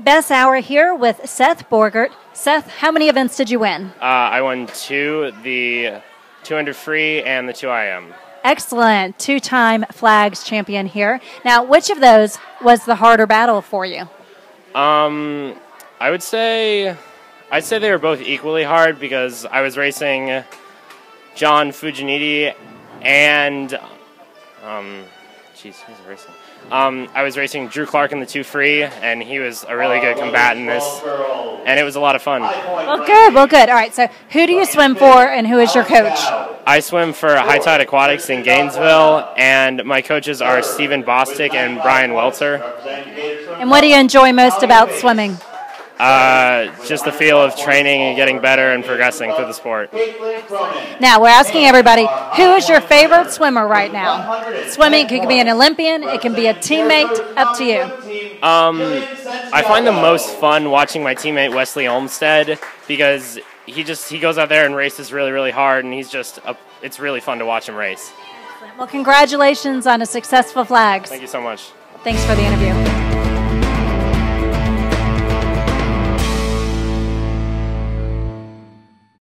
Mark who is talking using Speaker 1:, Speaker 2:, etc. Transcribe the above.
Speaker 1: Best Hour here with Seth Borgert. Seth, how many events did you win?
Speaker 2: Uh, I won two, the 200 free and the 2 IM.
Speaker 1: Excellent. Two time flags champion here. Now, which of those was the harder battle for you?
Speaker 2: Um, I would say, I'd say they were both equally hard because I was racing John Fujiniti and, um, jeez, who's racing? Um, I was racing Drew Clark in the two free, and he was a really good combatant this, and it was a lot of fun.
Speaker 1: Well, good. Well, good. All right. So, who do you swim for, and who is your coach?
Speaker 2: I swim for High Tide Aquatics in Gainesville, and my coaches are Stephen Bostick and Brian Welter.
Speaker 1: And what do you enjoy most about swimming?
Speaker 2: Uh, just the feel of training and getting better and progressing through the sport.
Speaker 1: Now, we're asking everybody who is your favorite swimmer right now? Swimming could be an Olympian, it can be a teammate, up to you.
Speaker 2: Um, I find the most fun watching my teammate Wesley Olmstead because he just he goes out there and races really really hard and he's just a, it's really fun to watch him race.
Speaker 1: Well, congratulations on a successful flags.
Speaker 2: Thank you so much.
Speaker 1: Thanks for the interview.